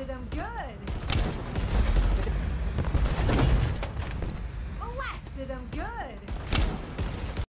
did him good. Blasted him good.